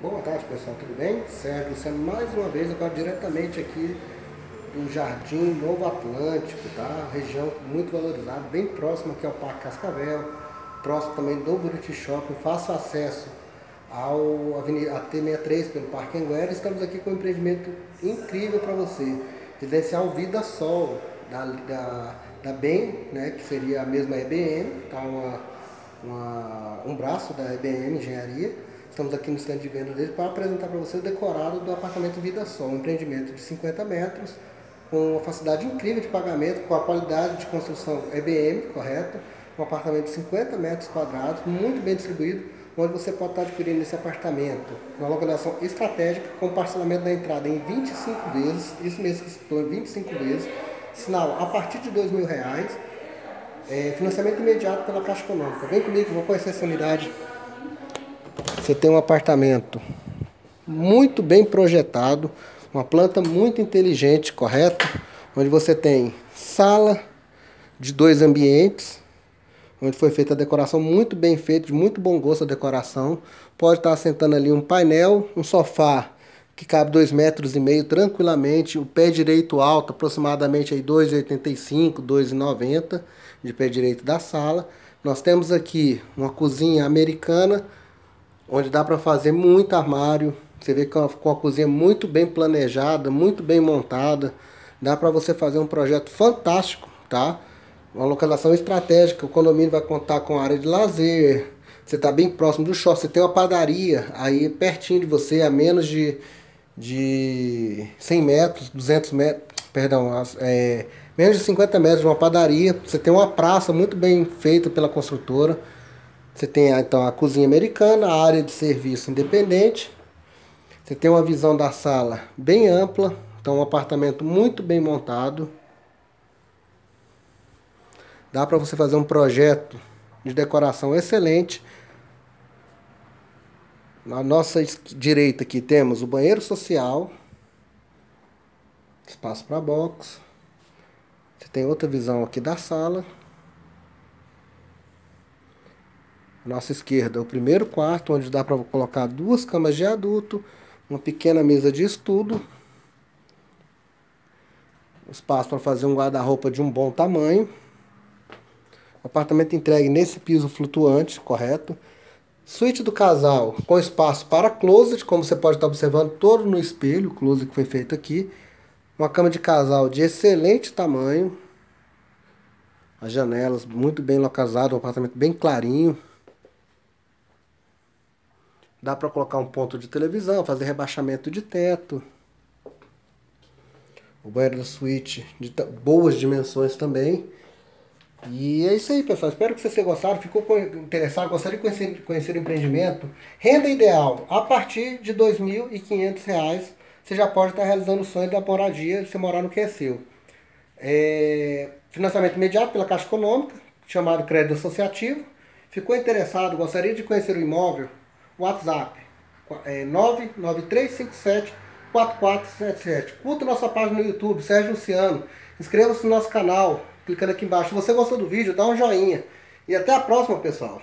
Boa tarde pessoal, tudo bem? Sérgio Luciano mais uma vez, agora diretamente aqui do Jardim Novo Atlântico, tá? Região muito valorizada, bem próximo aqui ao Parque Cascavel, próximo também do Buriti Shopping, fácil acesso ao Avenida T63 pelo Parque Anguera. Estamos aqui com um empreendimento incrível para você, residencial Vida Sol, da, da, da BEM, né, que seria a mesma EBM, tá? Uma, uma, um braço da EBM Engenharia Estamos aqui no stand de venda dele para apresentar para você o decorado do apartamento Vida Sol, um empreendimento de 50 metros, com uma facilidade incrível de pagamento, com a qualidade de construção EBM, correta, um apartamento de 50 metros quadrados, muito bem distribuído, onde você pode estar adquirindo esse apartamento, uma localização estratégica, com parcelamento da entrada em 25 vezes, isso mesmo que estou em 25 vezes, sinal a partir de R$ reais, é, financiamento imediato pela Caixa Econômica. Vem comigo, vou conhecer essa unidade. Você tem um apartamento muito bem projetado, uma planta muito inteligente, correto? Onde você tem sala de dois ambientes, onde foi feita a decoração muito bem feita, de muito bom gosto a decoração. Pode estar sentando ali um painel, um sofá que cabe dois metros e meio tranquilamente, o pé direito alto, aproximadamente aí 2,85, 2,90 de pé direito da sala. Nós temos aqui uma cozinha americana onde dá para fazer muito armário. Você vê que é com a cozinha muito bem planejada, muito bem montada. Dá para você fazer um projeto fantástico, tá? Uma localização estratégica, o condomínio vai contar com área de lazer, você está bem próximo do shopping, você tem uma padaria aí pertinho de você, a menos de, de 100 metros, 200 metros, perdão, é, menos de 50 metros de uma padaria, você tem uma praça muito bem feita pela construtora, você tem então a cozinha americana, a área de serviço independente. Você tem uma visão da sala bem ampla, então um apartamento muito bem montado. Dá para você fazer um projeto de decoração excelente. Na nossa direita aqui temos o banheiro social, espaço para box. Você tem outra visão aqui da sala. Nossa esquerda, o primeiro quarto, onde dá para colocar duas camas de adulto, uma pequena mesa de estudo, espaço para fazer um guarda-roupa de um bom tamanho. Apartamento entregue nesse piso flutuante, correto? Suíte do casal com espaço para closet, como você pode estar observando todo no espelho, o closet que foi feito aqui. Uma cama de casal de excelente tamanho. As janelas muito bem localizadas, um apartamento bem clarinho. Dá para colocar um ponto de televisão, fazer rebaixamento de teto. O banheiro da suíte de boas dimensões também. E é isso aí, pessoal. Espero que vocês tenham gostado. Ficou interessado, gostaria de conhecer, conhecer o empreendimento. Renda ideal, a partir de R$ 2.500, você já pode estar realizando o sonho da moradia, de você morar no que é seu. É, financiamento imediato pela Caixa Econômica, chamado crédito associativo. Ficou interessado, gostaria de conhecer o imóvel? WhatsApp é 99357 4477. Curta nossa página no YouTube, Sérgio Luciano. Inscreva-se no nosso canal, clicando aqui embaixo. Se você gostou do vídeo, dá um joinha. E até a próxima, pessoal.